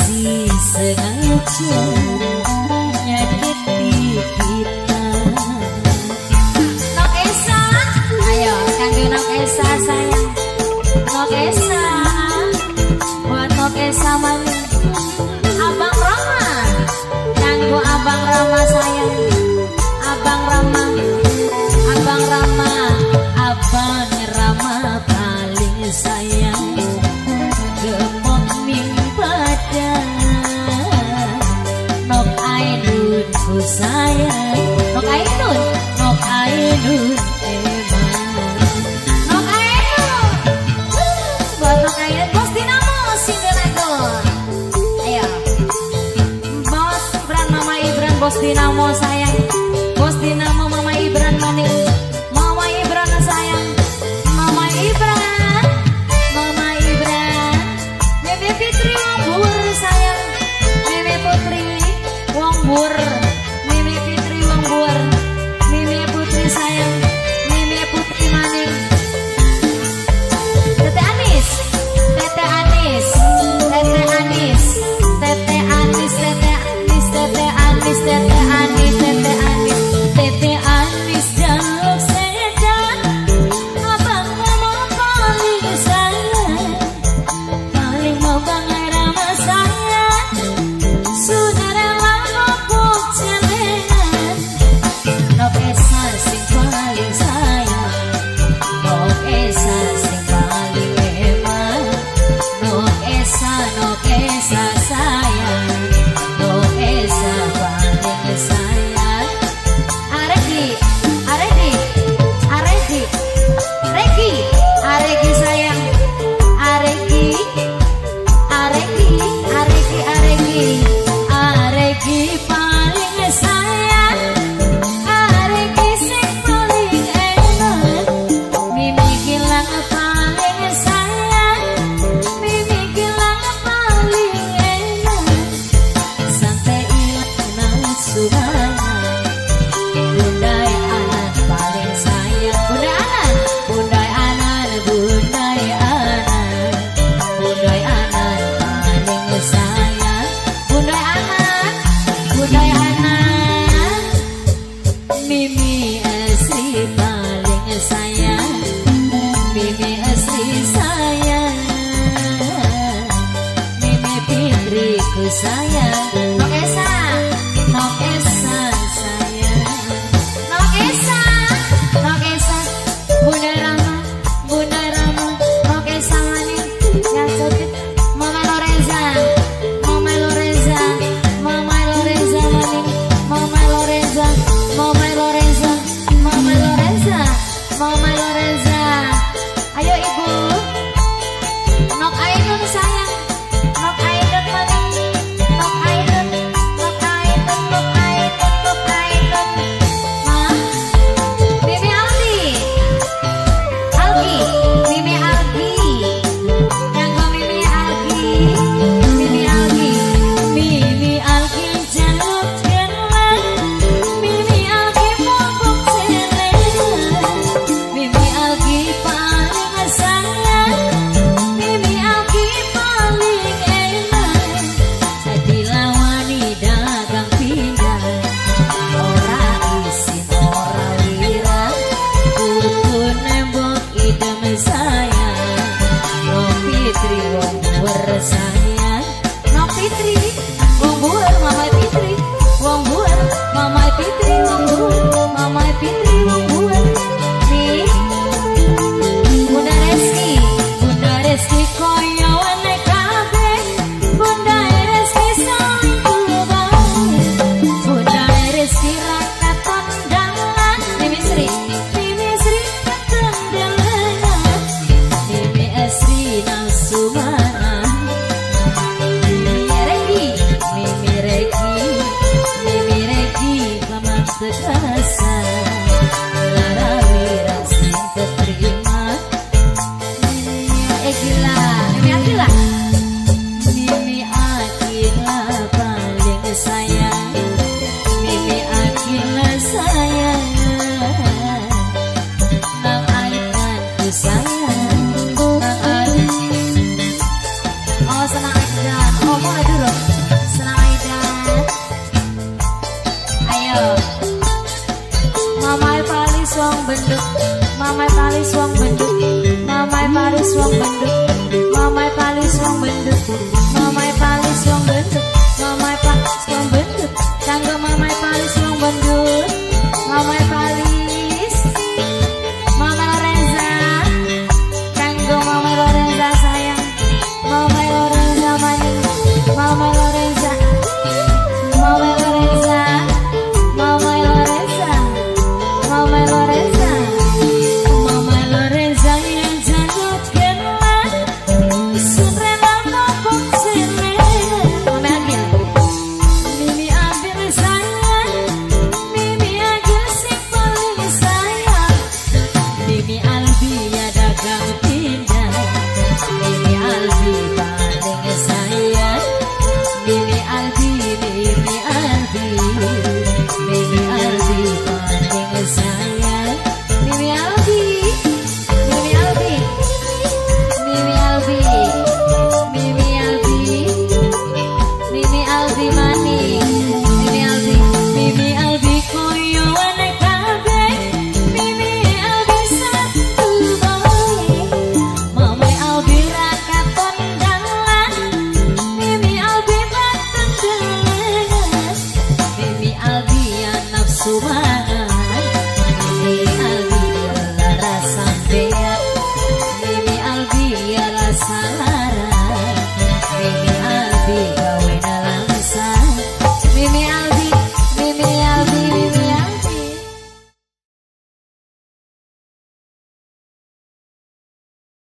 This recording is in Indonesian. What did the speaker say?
masih sengaja nyakiti kita Nok ayo kangen Nok sayang. Bos Dinamo sayang. Bos Dinamo Set that I love